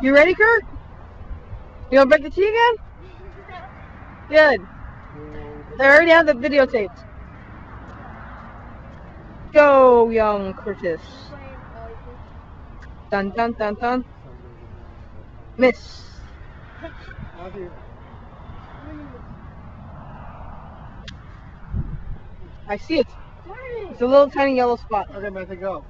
You ready, Kurt? You want to break the tee again? Good. They already have the videotaped. Go, young Curtis. Dun dun dun dun. Miss. I see it. It's a little tiny yellow spot. Okay, Matthew, go.